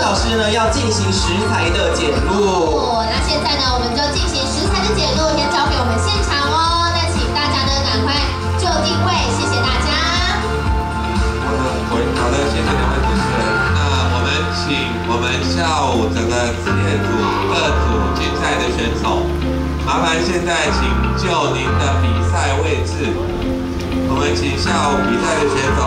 老师呢要进行食材的检录。哦那现在呢我们就进行食材的检录先交给我们现场哦。那请大家呢赶快就定位谢谢大家。好的回好的谢谢两位主持人那我们请我们下午整个自连组各组竞赛的选手麻烦现在请就您的比赛位置。我们请下午比赛的选手